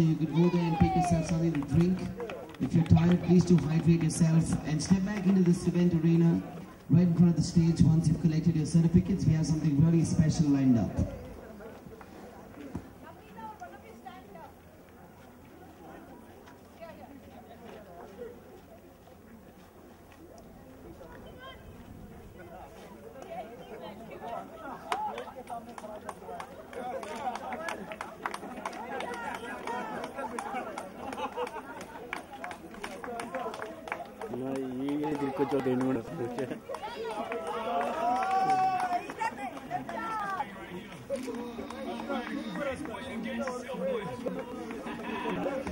so you could go there and pick yourself something to drink. If you're tired, please do hydrate yourself and step back into this event arena right in front of the stage. Once you've collected your certificates, we have something really special lined up.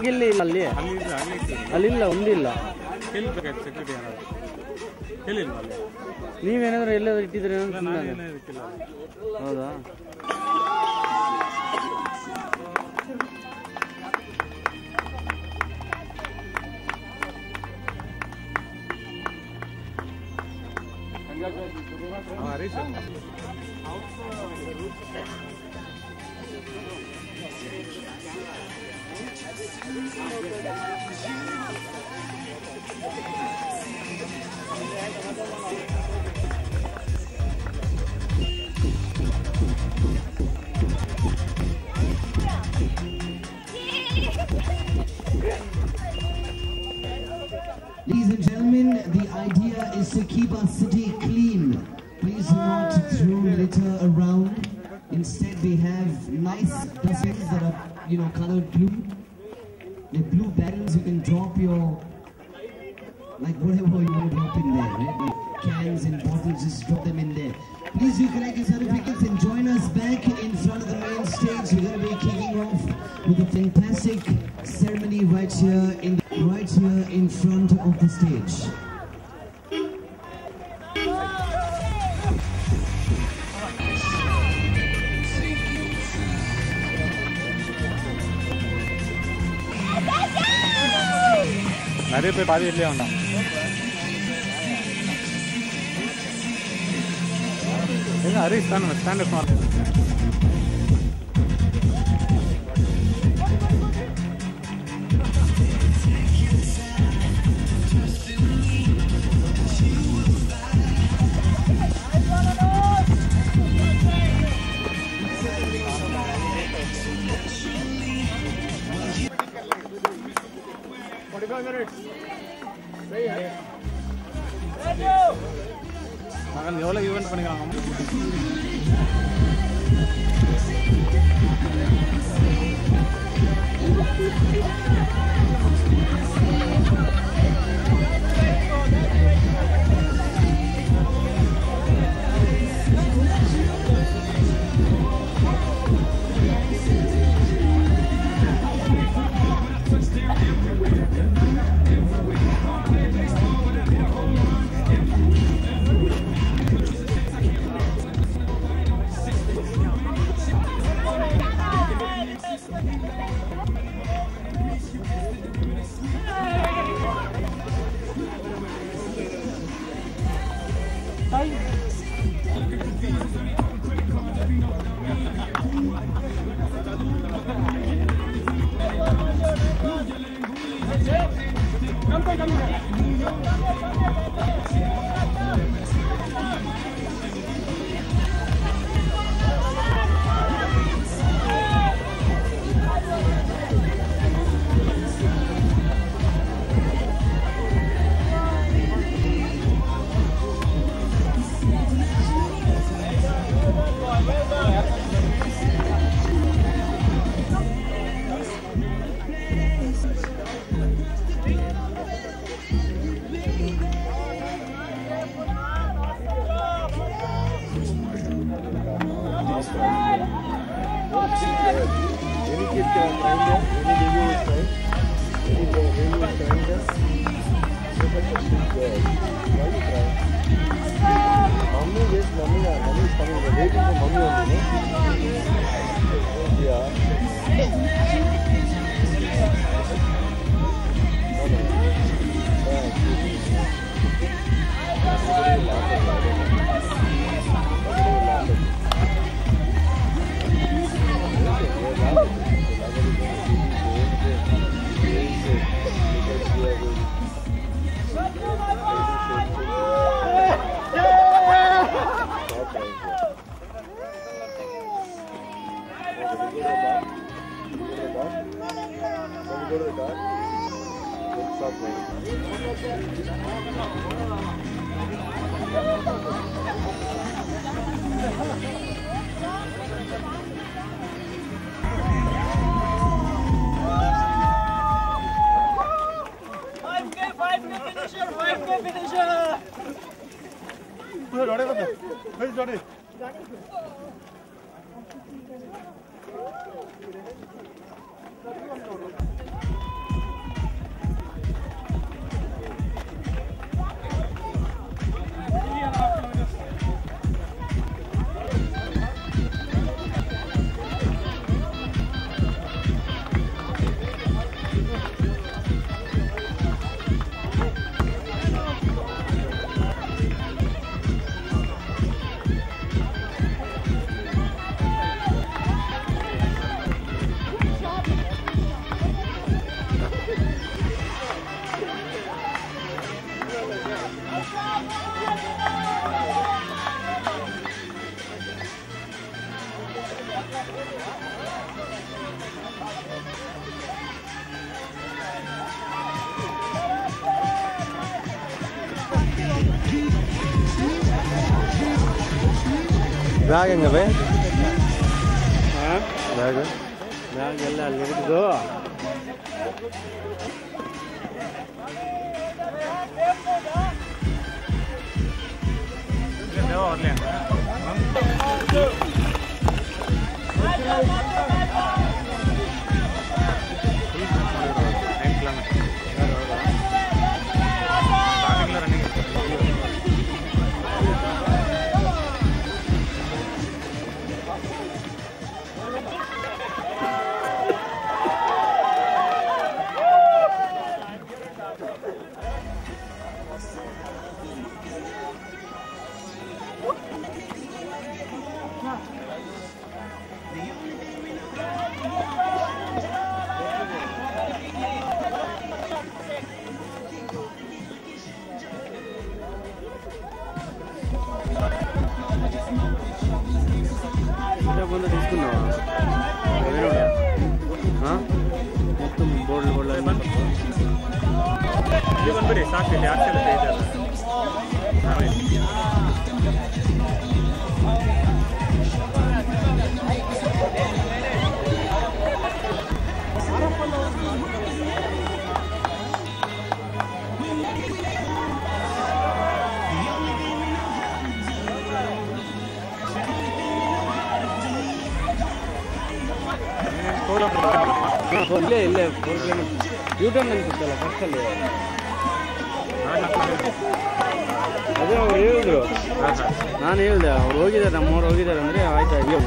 ಆಗಿಲ್ಲ ಅಲ್ಲಿ. ಅಲ್ಲಿಲ್ಲ ಒಂದಿಲ್ಲ. ನೀವೇನಾದ್ರೂ ಎಲ್ಲಾದ್ರೂ ಇಟ್ಟಿದ್ರೆ ಹೌದಾ? Ladies and gentlemen, the idea is to keep our city clean. Please not throw litter around. Instead, we have nice dustbins that are, you know, colored blue. They're blue barrels. You can drop your, like whatever you want to drop in there, right? Cans and bottles, just drop them in there. Please do collect your certificates and join us back in front of the main stage. We're going to be kicking off with a fantastic ceremony right here in right here in front of the stage. நிறைய பேர் பாதி இல்லையா வேண்டாம் எங்க ஹரிஷ் தான் I'm going to go to the other one. Thank you. Thank you. Go to लड़े बंदे फिर लड़े ಬ್ಯಾಗ್ ಹೆಂಗವೆ ಹಾಂ ಬ್ಯಾಗ್ ಬ್ಯಾಗ್ ಎಲ್ಲ ಅಲ್ಲಿ ಇಲ್ಲಿ ಬಂದ್ಬಿಡಿ ಸಾಕು ಇಲ್ಲಿ ಆಚೆ ಇದೆ ನಾವೇ ಇಲ್ಲೇ ಇಲ್ಲೇ ಫೋರ್ ಕಿಲೋಮೀಟರ್ ಯೂಟರ್ನ್ ಅನ್ಸುತ್ತಲ್ಲ ಫಸ್ಟಲ್ಲಿ ಅದೇ ಅವ್ರು ಹೇಳಿದ್ರು. ನಾನು ಹೇಳಿದೆ ಅವ್ರು ಹೋಗಿದ್ದಾರೆ ನಮ್ಮವ್ರು ಹೋಗಿದ್ದಾರೆ ಅಂದರೆ ಆಯ್ತು ಅಯ್ಯೋ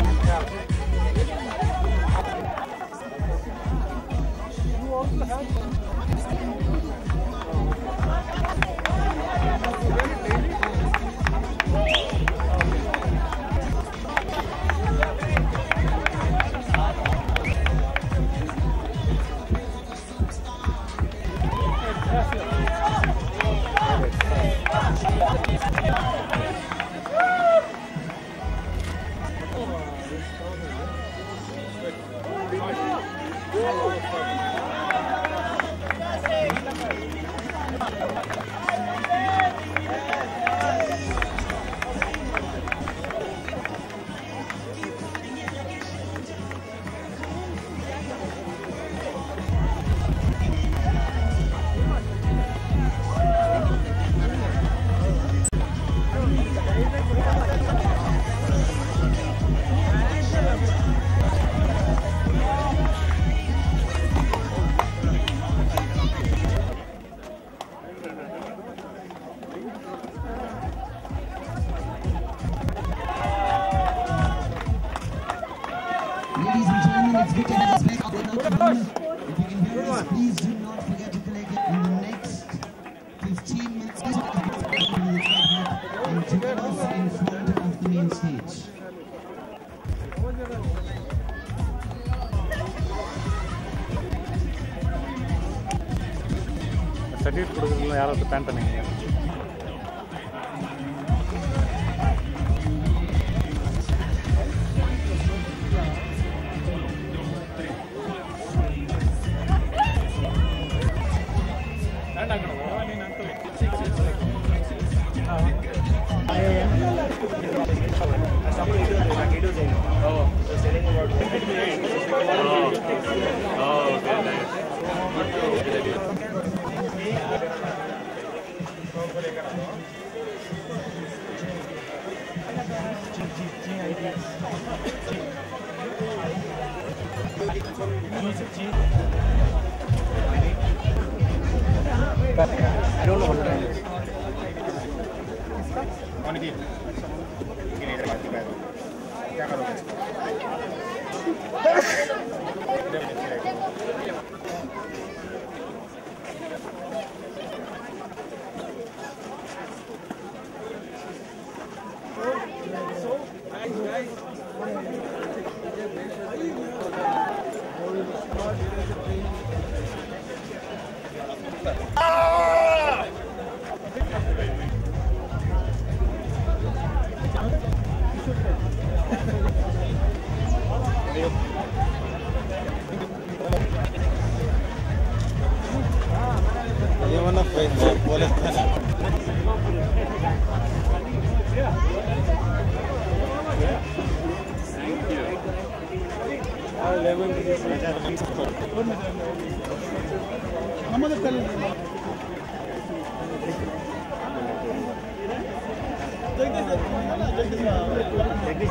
Thank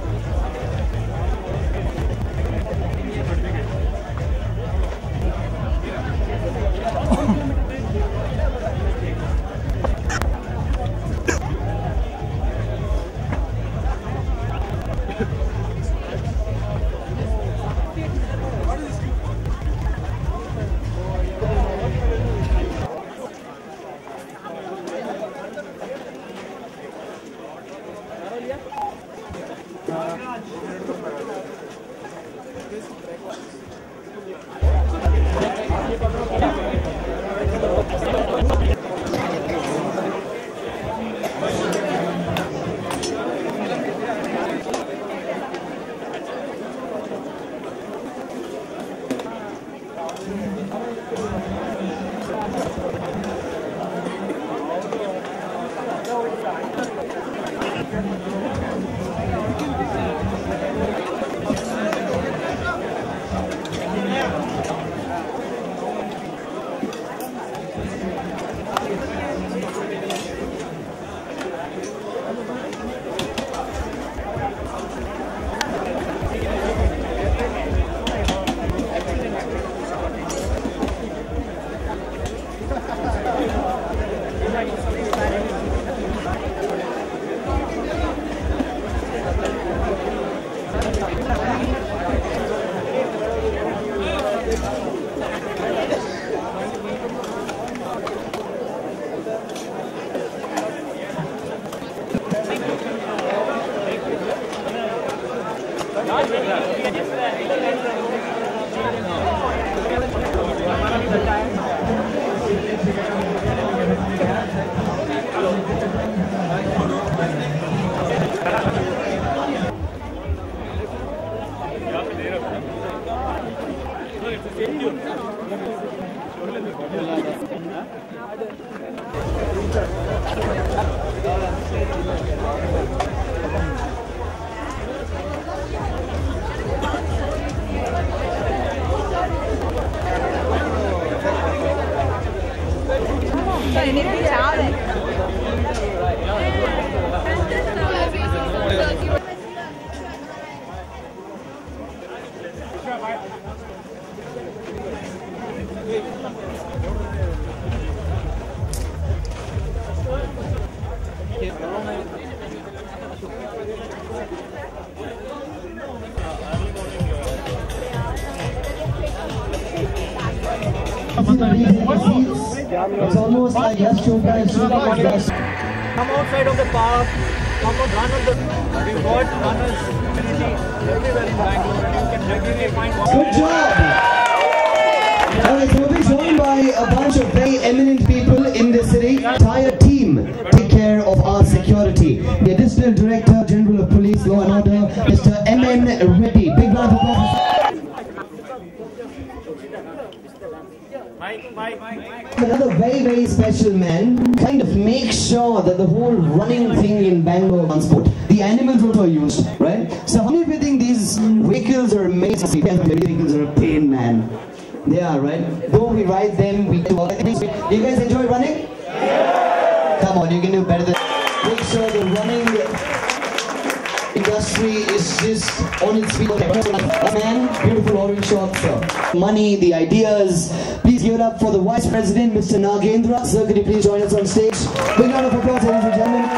you. His best. Come outside of the park. Come out, run on the. We've got runners community everywhere in Bangalore, you. Good job! Alright, so we'll be joined by a bunch of very eminent people in the city. Entire team take care of our security. The Additional Director General of Police Law and Order, Mr. M.N. Reddy. Big round of applause. Another very, very special man kind of makes sure that the whole running thing in Bangalore transport, the animals also are used, right? So how of you think these vehicles are amazing? Vehicles are a pain, man. They are, right? Though we ride them, we do all Do you guys enjoy running? Come on, you can do better than Make sure the running industry is just on its feet. A man, beautiful orange shorts. Money, the ideas. Please give it up for the Vice President, Mr. Nagendra. Sir, could you please join us on stage? Big round of applause, ladies and gentlemen.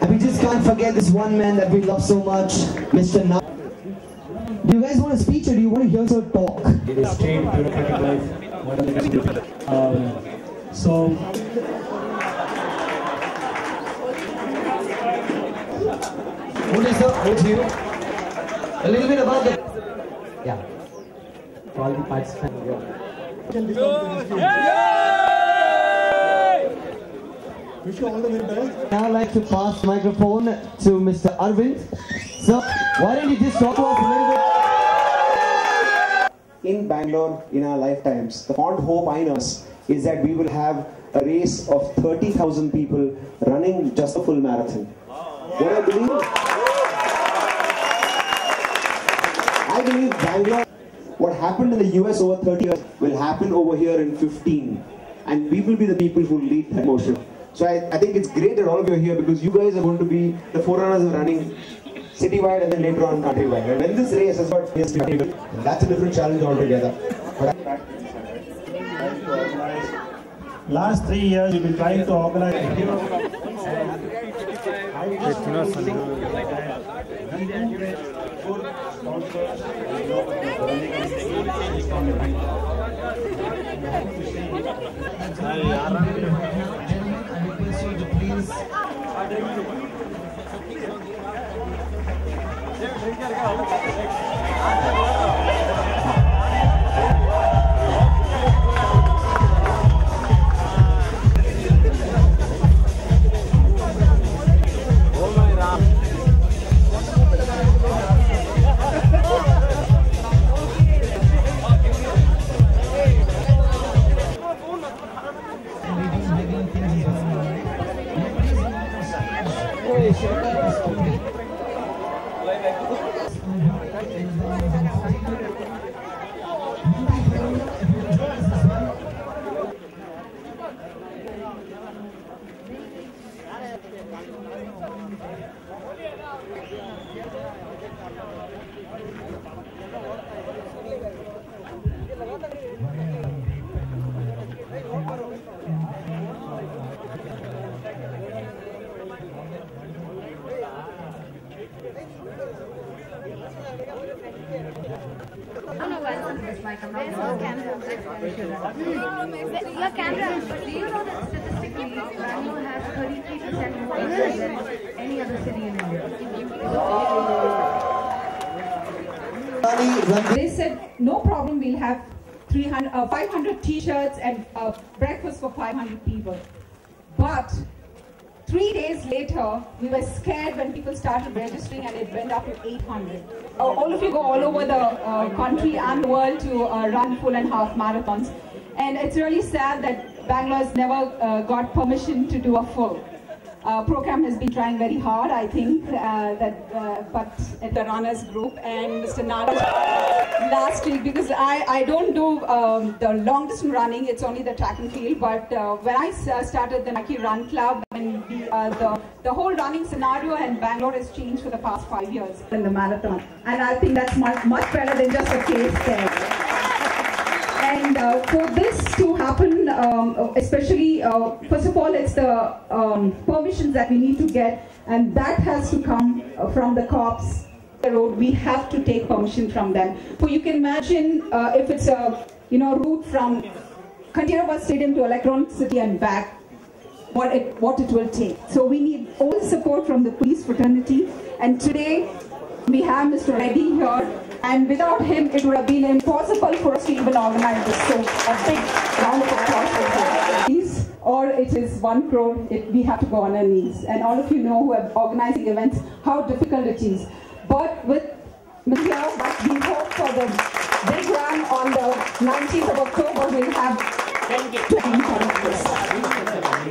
And we just can't forget this one man that we love so much, Mr. Na. Do you want a speech or do you want to hear her talk? It is straight bureaucratic life. What are they going to do? Um, so, What is up with you? A little bit about the. Yeah. for all the participants, Now I'd like to pass the microphone to Mr. Arvind. So, why don't you just talk to us a little bit? In Bangalore in our lifetimes. The fond hope I know is that we will have a race of 30,000 people running just a full marathon. What I believe, I believe Bangalore, what happened in the US over 30 years will happen over here in 15. And we will be the people who lead that motion. So I, I think it's great that all of you are here because you guys are going to be the forerunners of running citywide and then later on countrywide. And when this race has got yes, that's a different challenge altogether. But I, last three years we've been trying to organize. Gentlemen, I request you to please. Drinker kaldı. Do you know that statistically, has 33% more than any other city in? They said, no problem, we'll have 300, uh, 500 t-shirts and uh, breakfast for 500 people. But three days later, we were scared when people started registering and it went up to 800. Uh, all of you go all over the uh, country and the world to uh, run full and half marathons. And it's really sad that Bangalore has never uh, got permission to do a full. Uh, program has been trying very hard, I think, uh, that, uh, but at the runners group and Mr. Nara last week because I, I don't do um, the long distance running, it's only the track and field. But uh, when I started the Nike Run Club, and the, uh, the, the whole running scenario in Bangalore has changed for the past five years in the marathon. And I think that's much, much better than just a case there. And uh, for this to happen, um, especially, uh, first of all, it's the um, permissions that we need to get, and that has to come uh, from the cops. The road, we have to take permission from them. So you can imagine uh, if it's a you know route from Kanteerava Stadium to Electronic City and back, what it, what it will take. So we need all support from the police fraternity. And today we have Mr. Reddy here. And without him, it would have been impossible for us to even organize this. So a big round of applause for him. Or it is one crore, we have to go on our knees. And all of you know who are organizing events, how difficult it is. But with Mr. But we hope for the big run on the 19th of October, we'll have 20 colleges.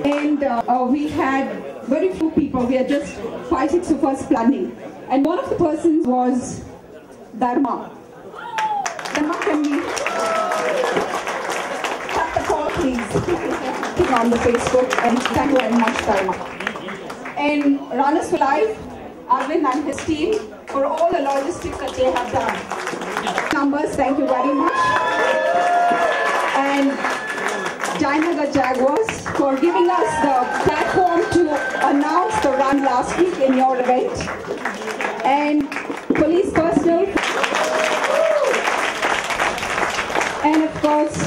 And uh, uh, we had very few people. We are just five, six of us planning. And one of the persons was Dharma. Dharma, can we cut the call, please? Click on the Facebook. And thank you very much, Dharma. And Runners for Life, Arvind and his team, for all the logistics that they have done. Numbers, thank you very much. And Jayanagar Jaguars for giving us the platform to announce the run last week in your event. And police personnel. And of course,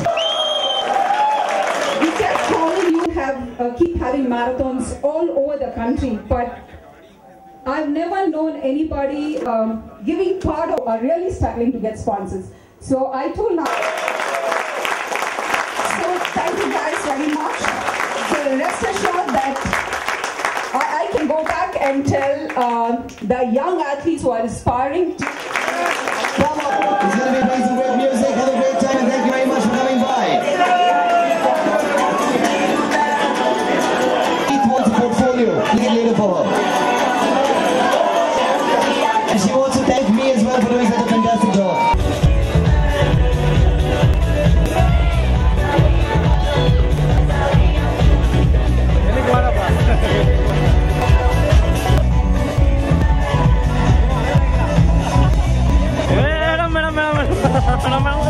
we kept calling you have uh, keep having marathons all over the country, but I've never known anybody um, giving part of or really struggling to get sponsors. So I told now. So thank you guys very much. So rest assured that I, I can go back and tell uh, the young athletes who are aspiring to come up. I don't out?